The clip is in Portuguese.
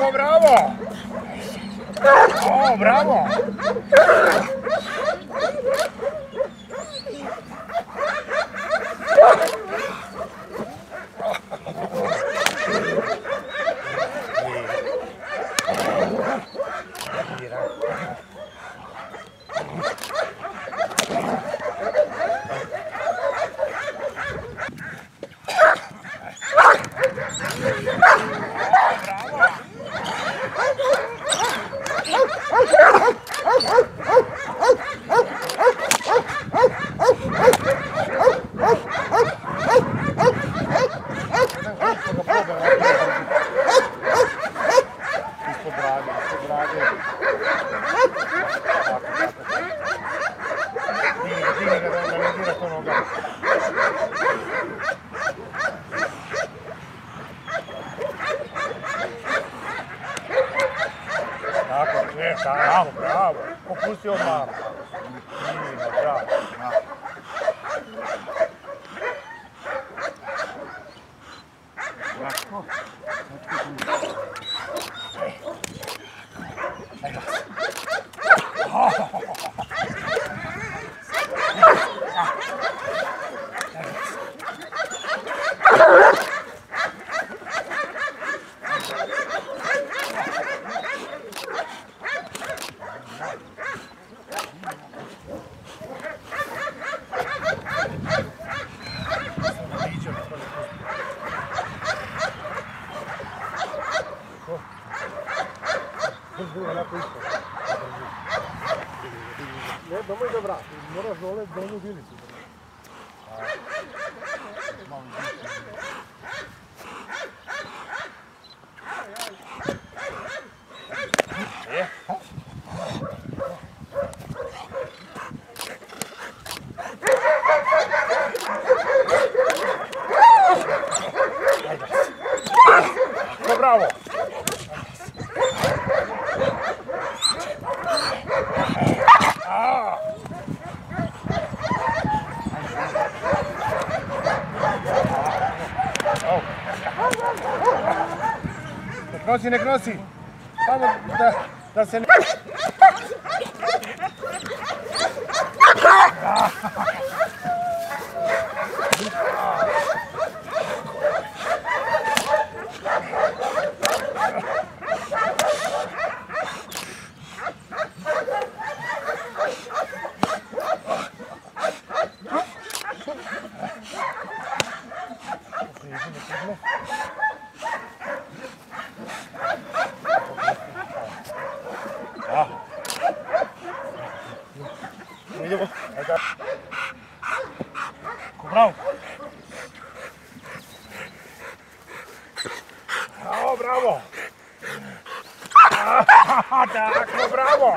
Tako, bravo! O, bravo! Ispod Oh, bravo, bravo. Odmah. Divno, bravo. bravo. Iđe, Ne, domoj da vrati. Moraš dole donju vilicu. Necrosi, Necrosi. Vamos, da, da se... Ajde. Ko bravo. Bravo, bravo. Ah, Tako, bravo.